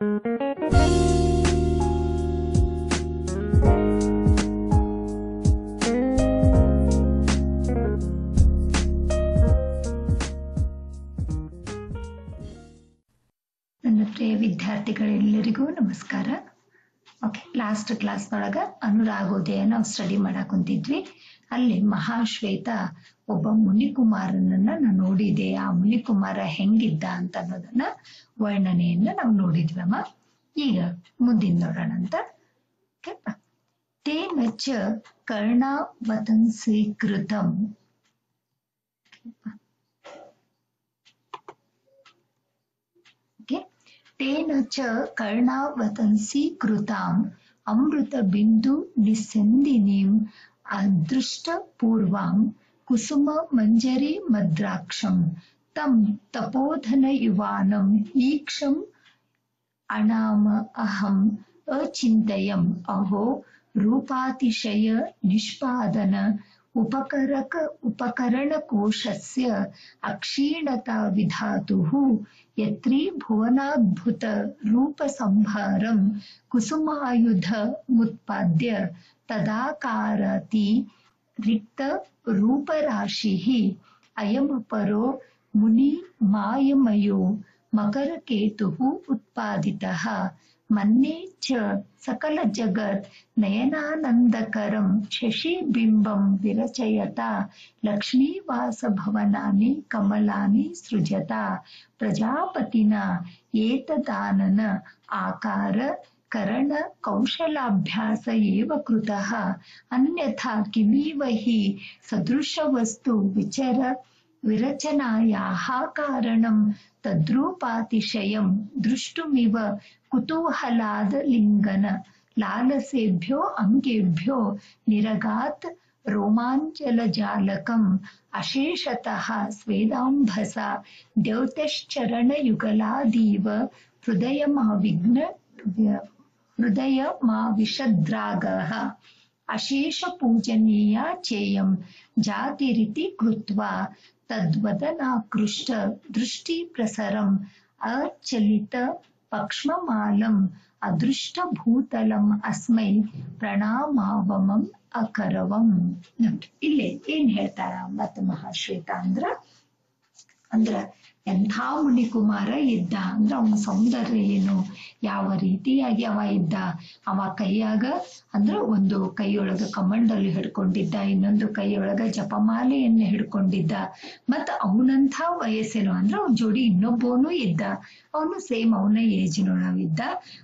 ನನ್ನ ಪ್ರಿಯ ವಿದ್ಯಾರ್ಥಿಗಳೆಲ್ಲರಿಗೂ ನಮಸ್ಕಾರ. Okay last ಕ್ಲಾಸ್ನೊಳಗ ಅನುರಾಗೋದಯ ನಾವು ಸ್ಟಡಿ ಮಾಡಕ್ ಕುಂತಿದ್ವಿ. ಅಲ್ಲಿ ಮಹಾಶ್ವೇತ ಒಬ್ಬ ಮುನಿಕುಮಾರನನ್ನ ನಾನು ನೋಡಿದೆ. ಆ ಮುನಿಕುಮಾರ ಹೆಂಗಿದ್ದ ಅಂತ ಅನ್ನೋದನ್ನ ವರ್ಣನೆಯನ್ನ ನಾವು ನೋಡಿದ್ವಮ್ಮ ಈಗ ಮುಂದಿನ ನೋಡೋಣ ಅಂತ ತೇ ತೇನ ಚ ಕರ್ಣಾವತಂಸೀಕೃತಂ तेन च कर्णावतंसि कृताम्। अमृतबिन्दुनिस्सन्दिनीम् अदृष्टपूर्वाम्। कुसुममञ्जरीमद्राक्षम्। तं अहो। रूपातिशय निष्पादन। ಅಣಾಮ ಅಹಂ ಅಚಿಂತಯಂ ಅಹೋ ರೂಪಾತಿಶಯ ನಿಷ್ಪಾದನ ಉಪಕರಕ ಉಪಕರಣಕೋಶಸ್ಯ ಅಕ್ಷೀಣತಾ ವಿಧಾತುಃ ಯತ್ರೀ ಭುವನಾದ್ಭುತ मे चकल जगत नयनानंदकर शशिबिंब विरचयता लक्ष्मीवास भवना कमला सृजता प्रजापतिनातदान आकार करण कौशलाभ्यास कृतः, अन्यथा किमी वही सदृश वस्तु विचर विरचनायाः कारणं तद्रूपातिशयं द्रष्टुमिव कुतूहलाद लिंगन लालसेभ्यो अंगेभ्यो निरगात रोमांचल जालकम अशेषतः स्वेदाम्भसा द्यौतश्चरणयुगलादीव हृदयमाविघ्न अशेष पूजनीया चेयम जातिरिति कृत्वा ಅಂಗೇಭ್ಯೋ ದೃಷ್ಟಿ ಪ್ರಸರಂ ತದ್ವದನಾಕೃಷ್ಟ ಅಚಲಿತ ಪಕ್ಷ್ಮಮಾಲಂ ಅದೃಷ್ಟಭೂತಲಂ ಅಸ್ಮೈ ಪ್ರಣಾಮಾವಮಂ ಅಕರವಂ ನೋಡಿ ಇಲ್ಲೇ ಏನ್ ಹೇಳ್ತಾರ? ಮತ್ತ ಮಹಾಶ್ವೇತ ಅಂದ್ರ ಅಂದ್ರ ಎಂಥ ಮುನಿಕುಮಾರ ಇದ್ದ? ಅಂದ್ರ ಅವನ ಸೌಂದರ್ಯ ಏನು? ಯಾವ ರೀತಿಯಾಗಿ ಅವ ಇದ್ದ? ಅವ ಕೈಯಾಗ ಅಂದ್ರ ಒಂದು ಕೈಯೊಳಗ ಕಮಂಡಲು ಹಿಡ್ಕೊಂಡಿದ್ದ, ಇನ್ನೊಂದು ಕೈಯೊಳಗ ಜಪಮಾಲೆಯನ್ನು ಹಿಡ್ಕೊಂಡಿದ್ದ. ಮತ್ತ ಅವನಂಥ ವಯಸ್ಸೇನು? ಅಂದ್ರ ಅವನ ಜೋಡಿ ಇನ್ನೊಬ್ಬವನು ಇದ್ದ. ಅವನು ಸೇಮ್ ಅವನ ಏಜಿನೊಳಗಿದ್ದ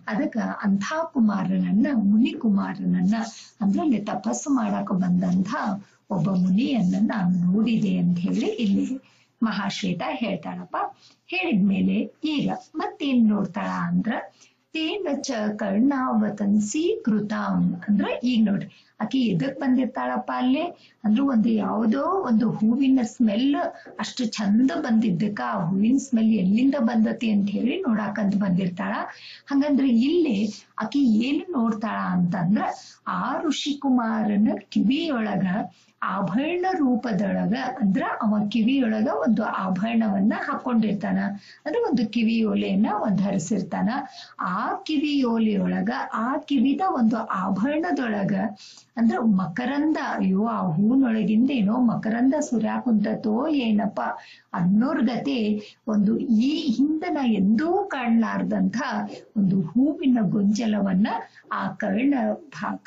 ಅದಕ್ಕ ಅಂಥ ಕುಮಾರನನ್ನ ಮುನಿ ಕುಮಾರನನ್ನ ಅಂದ್ರೆ ಅಲ್ಲಿ ತಪಸ್ಸು ಮಾಡಕ ಬಂದಂಥ ಒಬ್ಬ ಮುನಿಯನ್ನ ನಾನು ನೋಡಿದೆ ಅಂತ ಹೇಳಿ ಇಲ್ಲಿ ಮಹಾಶ್ವೇತ ಹೇಳ್ತಾಳಪ್ಪ. ಹೇಳಿದ್ಮೇಲೆ ಈಗ ಮತ್ತೇನ್ ನೋಡ್ತಾಳ ಅಂದ್ರ, ತೇನ ಚ ಕರ್ಣಾವತನ್ಸಿ ಕೃತಾಂ ಅಂದ್ರ ಈಗ ನೋಡ್ರಿ, ಆಕಿ ಎದಕ್ ಬಂದಿರ್ತಾಳಪ್ಪ ಅಲ್ಲಿ? ಅಂದ್ರೆ ಒಂದು ಯಾವುದೋ ಒಂದು ಹೂವಿನ ಸ್ಮೆಲ್ ಅಷ್ಟು ಚಂದ ಬಂದಿದ್ದಕ್ಕ, ಆ ಹೂವಿನ ಸ್ಮೆಲ್ ಎಲ್ಲಿಂದ ಬಂದತಿ ಅಂತ ಹೇಳಿ ನೋಡಾಕಂತ ಬಂದಿರ್ತಾಳ. ಹಂಗಂದ್ರೆ ಇಲ್ಲಿ ಆಕಿ ಏನು ನೋಡ್ತಾಳ ಅಂತಂದ್ರ ಆ ಋಷಿಕುಮಾರನ ಕಿವಿಯೊಳಗ, ಆಭರಣ ರೂಪದೊಳಗ, ಅಂದ್ರ ಅವ ಕಿವಿಯೊಳಗ ಒಂದು ಆಭರಣವನ್ನ ಹಾಕೊಂಡಿರ್ತಾನ. ಅಂದ್ರೆ ಒಂದು ಕಿವಿಯೋಲೆಯನ್ನ ಒಂದ್ ಧರಿಸಿರ್ತಾನ ಆ ಕಿವಿಯೋಲೆಯೊಳಗ ಆ ಕಿವಿದ ಒಂದು ಆಭರಣದೊಳಗ, ಅಂದ್ರ ಮಕರಂದ, ಅಯ್ಯೋ, ಆ ಹೂನೊಳಗಿಂದ ಏನೋ ಮಕರಂದ ಸುರ್ಯಾಕುಂತತೋ ಏನಪ್ಪ ಅನ್ನೋರ್ ಗತೆ ಒಂದು ಈ ಹಿಂದನ ಎಂದೂ ಕಾಣ್ಲಾರ್ದಂಥ ಒಂದು ಹೂವಿನ ಗೊಂಜಲವನ್ನ ಆ ಕರ್ಣ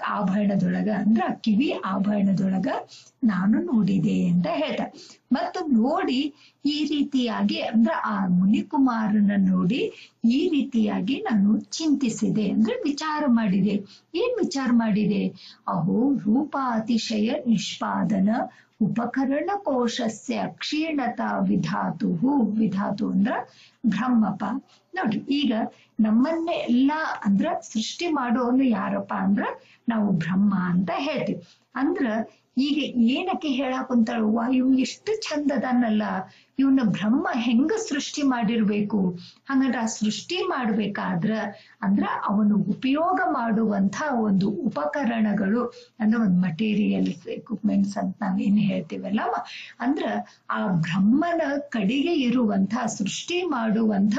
ಆಭರಣದೊಳಗ, ಅಂದ್ರ ಕಿವಿ ಆಭರಣದೊಳಗ ನಾನು ನೋಡಿದೆ ಅಂತ ಹೇಳ್ತ. ಮತ್ತು ನೋಡಿ ಈ ರೀತಿಯಾಗಿ, ಅಂದ್ರ ಆ ಮುನಿಕುಮಾರನ ನೋಡಿ ಈ ರೀತಿಯಾಗಿ ನಾನು ಚಿಂತಿಸಿದೆ ಅಂದ್ರೆ ವಿಚಾರ ಮಾಡಿದೆ. ಏನ್ ವಿಚಾರ ಮಾಡಿದೆ? ಅಹೋ ರೂಪ ಅತಿಶಯ ನಿಷ್ಪಾದನ ಉಪಕರಣ ಕೋಶಸ್ಯ ಕ್ಷೀಣತಾ ವಿಧಾತು ವಿಧಾತು ಅಂದ್ರ ಬ್ರಹ್ಮಪ. ನೋಡ್ರಿ, ಈಗ ನಮ್ಮನ್ನೇ ಎಲ್ಲ ಅಂದ್ರ ಸೃಷ್ಟಿ ಮಾಡೋನು ಯಾರಪ್ಪ ಅಂದ್ರ ನಾವು ಬ್ರಹ್ಮ ಅಂತ ಹೇಳ್ತೀವಿ. ಅಂದ್ರ ಈಗ ಏನಕ್ಕೆ ಹೇಳಾಕುಂತಾಳು ವಾಯು ಎಷ್ಟು ಚಂದ ಅದಾನಲ್ಲ ಇವನ ಬ್ರಹ್ಮ ಹೆಂಗ ಸೃಷ್ಟಿ ಮಾಡಿರ್ಬೇಕು? ಹಂಗಂದ್ರ ಆ ಸೃಷ್ಟಿ ಮಾಡ್ಬೇಕಾದ್ರ ಅಂದ್ರ ಅವನು ಉಪಯೋಗ ಮಾಡುವಂತ ಒಂದು ಉಪಕರಣಗಳು ಅಂದ್ರೆ ಒಂದು ಮಟೀರಿಯಲ್ ಎಕ್ವಿಪ್ಮೆಂಟ್ಸ್ ಅಂತ ನಾವೇನ್ ಹೇಳ್ತೀವಲ್ಲ ಅಂದ್ರ ಆ ಬ್ರಹ್ಮನ ಕಡೆಗೆ ಇರುವಂತ ಸೃಷ್ಟಿ ಮಾಡುವಂತ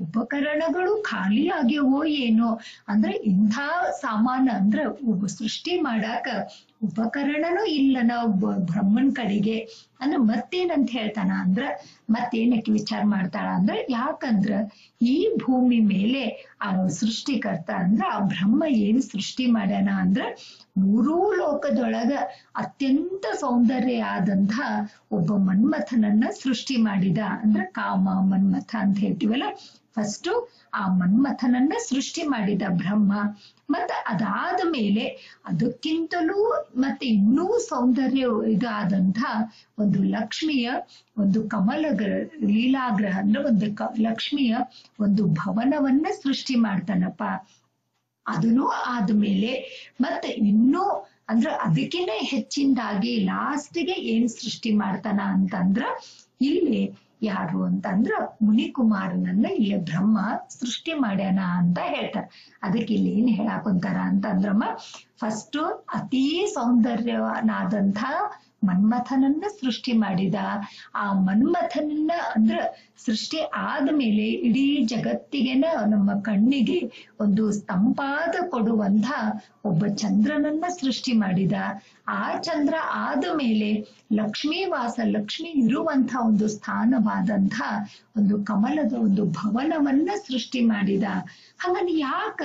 ಉಪಕರಣಗಳು ಖಾಲಿ ಆಗ್ಯವೋ ಏನೋ? ಅಂದ್ರೆ ಇಂಥ ಸಾಮಾನ ಅಂದ್ರೆ ಸೃಷ್ಟಿ ಮಾಡಾಕ ಉಪಕರಣನೂ ಇಲ್ಲ ನಾವು ಬ್ರಹ್ಮನ್ ಕಡೆಗೆ. ಅಂದ್ರೆ ಮತ್ತೇನಂತ ಹೇಳ್ತಾನ ಅಂದ್ರ ಮತ್ತೇನಕ್ಕೆ ವಿಚಾರ ಮಾಡ್ತಾಳ ಅಂದ್ರೆ, ಯಾಕಂದ್ರ ಈ ಭೂಮಿ ಮೇಲೆ ಆ ಸೃಷ್ಟಿಕರ್ತ ಅಂದ್ರ, ಆ ಬ್ರಹ್ಮ ಏನ್ ಸೃಷ್ಟಿ ಮಾಡ್ಯಾನ ಅಂದ್ರ, ಮೂರೂ ಲೋಕದೊಳಗ ಅತ್ಯಂತ ಸೌಂದರ್ಯ ಆದಂತಹ ಒಬ್ಬ ಮನ್ಮಥನನ್ನ ಸೃಷ್ಟಿ ಮಾಡಿದ. ಅಂದ್ರ ಕಾಮ, ಮನ್ಮಥ ಅಂತ ಹೇಳ್ತೀವಲ್ಲ ಫಸ್ಟ್ ಆ ಮನ್ಮಥನನ್ನ ಸೃಷ್ಟಿ ಮಾಡಿದ ಬ್ರಹ್ಮ. ಮತ್ತ ಅದಾದ ಮೇಲೆ ಅದಕ್ಕಿಂತಲೂ ಮತ್ತೆ ಇನ್ನೂ ಸೌಂದರ್ಯ ಇದಾದಂತ ಒಂದು ಲಕ್ಷ್ಮಿಯ ಒಂದು ಕಮಲಗ್ರ ಲೀಲಾಗ್ರಹ ಅಂದ್ರೆ ಒಂದು ಕ, ಲಕ್ಷ್ಮಿಯ ಒಂದು ಭವನವನ್ನ ಸೃಷ್ಟಿ ಮಾಡ್ತಾನಪ್ಪ. ಅದನ್ನು ಆದ್ಮೇಲೆ ಮತ್ತೆ ಇನ್ನೂ ಅಂದ್ರ ಅದಕ್ಕಿಂತ ಹೆಚ್ಚಿಂದಾಗಿ ಲಾಸ್ಟ್ಗೆ ಏನ್ ಸೃಷ್ಟಿ ಮಾಡ್ತಾನ ಅಂತಂದ್ರ, ಇಲ್ಲಿ ಯಾರು ಅಂತಂದ್ರ ಮುನಿಕುಮಾರನನ್ನ ಇಲ್ಲಿ ಬ್ರಹ್ಮ ಸೃಷ್ಟಿ ಮಾಡ್ಯಾನ ಅಂತ ಹೇಳ್ತಾರ. ಅದಕ್ಕೆ ಇಲ್ಲಿ ಏನ್ ಹೇಳಾಕುಂತಾರ ಅಂತಂದ್ರಮ್ಮ ಫಸ್ಟ್ ಅತೀ ಸೌಂದರ್ಯನಾದಂಥ ಮನ್ಮಥನನ್ನ ಸೃಷ್ಟಿ ಮಾಡಿದ. ಆ ಮನ್ಮಥನನ್ನ ಅಂದ್ರ ಸೃಷ್ಟಿ ಆದ್ಮೇಲೆ ಇಡೀ ಜಗತ್ತಿಗೆನ ನಮ್ಮ ಕಣ್ಣಿಗೆ ಒಂದು ಸ್ತಂಪಾದ ಕೊಡುವಂತ ಒಬ್ಬ ಚಂದ್ರನನ್ನ ಸೃಷ್ಟಿ ಮಾಡಿದ. ಆ ಚಂದ್ರ ಆದ ಮೇಲೆ ಲಕ್ಷ್ಮೀ ವಾಸ ಲಕ್ಷ್ಮಿ ಇರುವಂತ ಒಂದು ಸ್ಥಾನವಾದಂತ ಒಂದು ಕಮಲದ ಒಂದು ಭವನವನ್ನ ಸೃಷ್ಟಿ ಮಾಡಿದ. ಹಂಗನ್ ಯಾಕ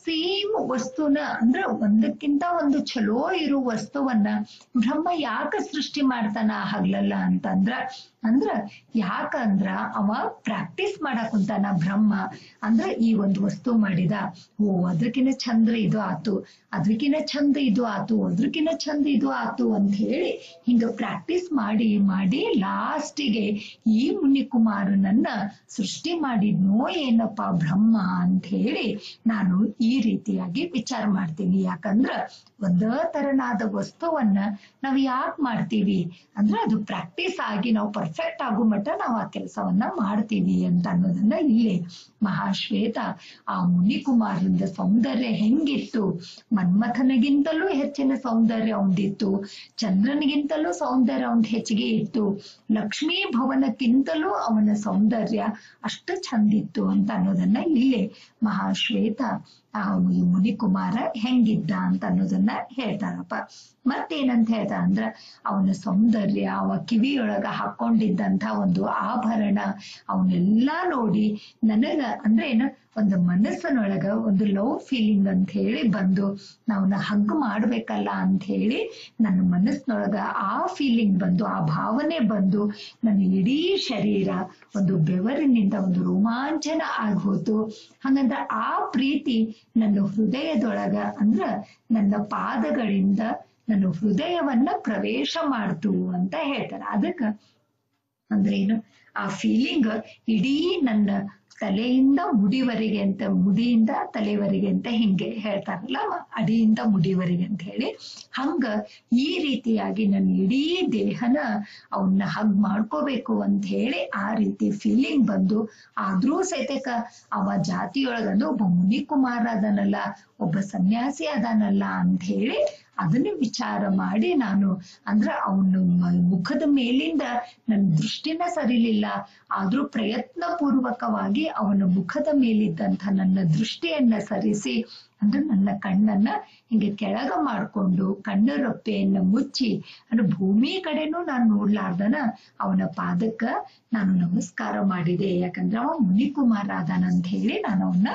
ಸೇಮ್ ವಸ್ತುನ ಅಂದ್ರ ಒಂದಕ್ಕಿಂತ ಒಂದು ಚಲೋ ಇರೋ ವಸ್ತುವನ್ನ ಬ್ರಹ್ಮ ಯಾಕ ಸೃಷ್ಟಿ ಮಾಡ್ತಾನ ಹಗ್ಲಲ್ಲ ಅಂತಂದ್ರ ಅಂದ್ರ ಯಾಕಂದ್ರ ಅವ ಪ್ರಾಕ್ಟೀಸ್ ಮಾಡಾಕ್ ಬ್ರಹ್ಮ. ಅಂದ್ರ ಈ ಒಂದು ವಸ್ತು ಮಾಡಿದ, ಓ ಅದ್ರಕಿನ ಚಂದ್ರ ಇದು ಆತು ಅದ್ರಕಿನ ಚಂದ ಇದು ಆತು ಅದ್ರಕಿನ ಚಂದ ಇದು ಆತು ಅಂತ ಹೇಳಿ ಹಿಂಗ ಪ್ರಾಕ್ಟೀಸ್ ಮಾಡಿ ಮಾಡಿ ಲಾಸ್ಟಿಗೆ ಈ ಮುನಿಕುಮಾರನನ್ನ ಸೃಷ್ಟಿ ಮಾಡಿದ್ನೋ ಏನಪ್ಪ ಬ್ರಹ್ಮ ಅಂತ ಹೇಳಿ ನಾನು ಈ ರೀತಿಯಾಗಿ ವಿಚಾರ ಮಾಡ್ತೀನಿ. ಯಾಕಂದ್ರ ಒಂದ ತರನಾದ ವಸ್ತುವನ್ನ ನಾವ್ ಯಾಕೆ ಮಾಡ್ತೀವಿ? ಅಂದ್ರೆ ಅದು ಪ್ರಾಕ್ಟೀಸ್ ಆಗಿ ನಾವು ಪರ್ಫೆಕ್ಟ್ ಆಗೋ ಮಟ್ಟ ನಾವು ಆ ಕೆಲಸವನ್ನ ಮಾಡ್ತೀವಿ ಅಂತ ಅನ್ನೋದನ್ನ ಇಲ್ಲಿ ಮಹಾಶ್ವೇತ ಆ ಮುನಿಕುಮಾರನಿಂದ ಸೌಂದರ್ಯ ಹೆಂಗಿತ್ತು? ಮನ್ಮಥನಿಗಿಂತಲೂ ಹೆಚ್ಚಿನ ಸೌಂದರ್ಯ ಅವಂದಿತ್ತು ಚಂದ್ರನಿಗಿಂತಲೂ ಸೌಂದರ್ಯ ಅವನ್ ಹೆಚ್ಚಿಗೆ ಇತ್ತು. ಲಕ್ಷ್ಮೀ ಭವನಕ್ಕಿಂತಲೂ ಅವನ ಸೌಂದರ್ಯ ಅಷ್ಟು ಚಂದಿತ್ತು ಅಂತ ಅನ್ನೋದನ್ನ ಇಲ್ಲಿ ಮಹಾಶ್ವೇತ ಆ ಈ ಮುನಿಕುಮಾರ ಹೆಂಗಿದ್ದ ಅಂತ ಅನ್ನೋದನ್ನ ಹೇಳ್ತಾರಪ್ಪ. ಮತ್ತೇನಂತ ಹೇಳ್ತಾರ ಅಂದ್ರ ಅವನ ಸೌಂದರ್ಯ ಅವ ಕಿವಿಯೊಳಗ ಹಾಕೊಂಡಿದ್ದಂತ ಒಂದು ಆಭರಣ ಅವನ್ನೆಲ್ಲಾ ನೋಡಿ ನನಗ ಅಂದ್ರೆ ಏನ, ಒಂದು ಮನಸ್ಸಿನೊಳಗ ಒಂದು ಲವ್ ಫೀಲಿಂಗ್ ಅಂತ ಹೇಳಿ ಬಂದು ನಾವನ್ನ ಹಗ್ ಮಾಡ್ಬೇಕಲ್ಲ ಅಂತ ಹೇಳಿ ನನ್ನ ಮನಸ್ಸಿನೊಳಗ ಆ ಫೀಲಿಂಗ್ ಬಂದು, ಆ ಭಾವನೆ ಬಂದು ನನ್ನ ಇಡೀ ಶರೀರ ಒಂದು ಬೆವರಿನಿಂದ ಒಂದು ರೋಮಾಂಚನ ಆಗೋತು ಹಂಗಂದ್ರ ಆ ಪ್ರೀತಿ ನನ್ನ ಹೃದಯದೊಳಗ ಅಂದ್ರ ನನ್ನ ಪಾದಗಳಿಂದ ನನ್ನ ಹೃದಯವನ್ನ ಪ್ರವೇಶ ಮಾಡ್ತು ಅಂತ ಹೇಳ್ತಾರೆ. ಅದಕ್ಕ ಅಂದ್ರೆ ಏನು? ಆ ಫೀಲಿಂಗ್ ಇಡೀ ನನ್ನ ತಲೆಯಿಂದ ಮುಡಿವರೆಗೆ ಅಂತ, ಮುಡಿಯಿಂದ ತಲೆವರೆಗೆ ಅಂತ ಹಿಂಗೆ ಹೇಳ್ತಾರಲ್ಲ ಅಡಿಯಿಂದ ಮುಡಿವರೆಗೆ ಅಂತ ಹೇಳಿ. ಹಂಗ ಈ ರೀತಿಯಾಗಿ ನನ್ನ ಇಡೀ ದೇಹನ ಅವನ್ನ ಹಗ್ ಮಾಡ್ಕೋಬೇಕು ಅಂತ ಹೇಳಿ ಆ ರೀತಿ ಫೀಲಿಂಗ್ ಬಂದು, ಆದ್ರೂ ಸಹಿತಕ ಅವ ಜಾತಿಯೊಳಗಂದು ಒಬ್ಬ ಮುನಿಕುಮಾರ್ ಅದನಲ್ಲ ಒಬ್ಬ ಸನ್ಯಾಸಿ ಅದಾನಲ್ಲ ಅಂತ ಹೇಳಿ ಅದನ್ನ ವಿಚಾರ ಮಾಡಿ ನಾನು, ಅಂದ್ರ ಅವನ ಮುಖದ ಮೇಲಿಂದ ನನ್ನ ದೃಷ್ಟಿನ ಸರಿಲಿಲ್ಲ. ಆದ್ರೂ ಪ್ರಯತ್ನ ಪೂರ್ವಕವಾಗಿ ಅವನ ಮುಖದ ಮೇಲಿದ್ದಂಥ ನನ್ನ ದೃಷ್ಟಿಯನ್ನ ಸರಿಸಿ ಅಂದ್ರೆ ನನ್ನ ಕಣ್ಣನ್ನ ಹಿಂಗೆ ಕೆಳಗ ಮಾಡ್ಕೊಂಡು ಕಣ್ಣು ರೊಪ್ಪೆಯನ್ನ ಮುಚ್ಚಿ ಅಂದ್ರೆ ಭೂಮಿ ಕಡೆನೂ ನಾನು ನೋಡ್ಲಾರ್ದನ ಅವನ ಪಾದಕ್ಕ ನಾನು ನಮಸ್ಕಾರ ಮಾಡಿದೆ. ಯಾಕಂದ್ರೆ ಅವ ಮುನಿಕುಮಾರ ಅದಾನ ಅಂತ ಹೇಳಿ ನಾನು ಅವನ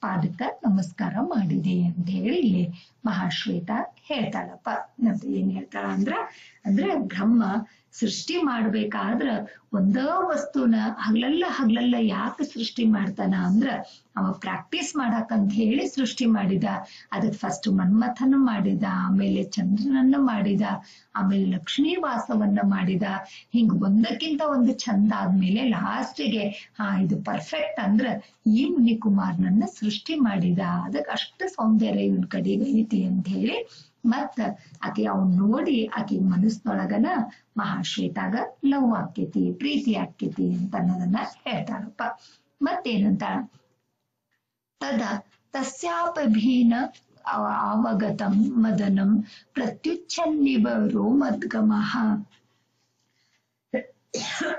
ಪಾದಕ್ಕ ನಮಸ್ಕಾರ ಮಾಡಿದೆ ಅಂತ ಹೇಳಿ ಇಲ್ಲಿ ಮಹಾಶ್ವೇತ ಹೇಳ್ತಾಳಪ್ಪ. ಮತ್ತೆ ಏನ್ ಹೇಳ್ತಾಳ ಅಂದ್ರ, ಅಂದ್ರೆ ಬ್ರಹ್ಮ ಸೃಷ್ಟಿ ಮಾಡ್ಬೇಕಾದ್ರ ಒಂದ ವಸ್ತುನ ಹಗ್ಲಲ್ಲ ಹಗ್ಲಲ್ಲ ಯಾಕೆ ಸೃಷ್ಟಿ ಮಾಡ್ತಾನ ಅಂದ್ರ ಅವ ಪ್ರಾಕ್ಟೀಸ್ ಮಾಡಕಂತ ಹೇಳಿ ಸೃಷ್ಟಿ ಮಾಡಿದ. ಅದಕ್ ಫಸ್ಟ್ ಮನ್ಮಥನ ಮಾಡಿದ, ಆಮೇಲೆ ಚಂದ್ರನನ್ನ ಮಾಡಿದ, ಆಮೇಲೆ ಲಕ್ಷ್ಮೀ ವಾಸವನ್ನ ಮಾಡಿದ. ಹಿಂಗ್ ಒಂದಕ್ಕಿಂತ ಒಂದು ಚಂದ ಆದ್ಮೇಲೆ ಲಾಸ್ಟಿಗೆ ಹಾ, ಇದು ಪರ್ಫೆಕ್ಟ್ ಅಂದ್ರ ಈ ಮುನಿಕುಮಾರ್ನನ್ನ ಸೃಷ್ಟಿ ಮಾಡಿದ. ಅದಕ್ಕೆ ಅಷ್ಟು ಸೌಂದರ್ಯ ಇವನ್ ಕಡೆಗೆ ಐತಿ ಅಂತ ಹೇಳಿ ಮತ್ತ ಆಕೆ ಅವ್ನ್ ನೋಡಿ ಆಕೆ ಮನಸ್ನೊಳಗನ ಮಹಾಶ್ವೇತಾಗ ಲವ್ ಆಕ್ಕೇತಿ ಪ್ರೀತಿ ಆಕ್ಕೇತಿ ಅಂತ ಅನ್ನೋದನ್ನ ಹೇಳ್ತಾಳಪ್ಪ ಮತ್ತೇನಂತ ತದ ತಸ್ಯಾಪಭೀನ ಅವಗತಂ ಮದನಂ ಪ್ರತ್ಯುಚ್ಛನ್ನಿವ ರೋಮದ್ಗಮಃ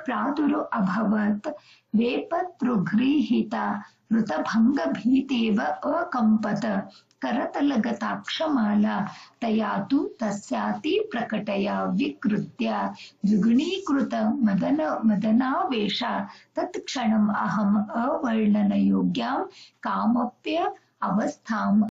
ಪ್ರಾದುರು ಅಭವತ್ ವೇಪತೃಗೃಹೀತ ಋತಭಂಗಭೀತೇವ ಅಕಂಪತ करतलगताक्षमाला तया तु तस्याति प्रकटया विकृत्य द्विगुणीकृत मदन मदनावेशा। तत्क्षणम् अहम् अवर्णनयोग्यां कामप्य अवस्थाम्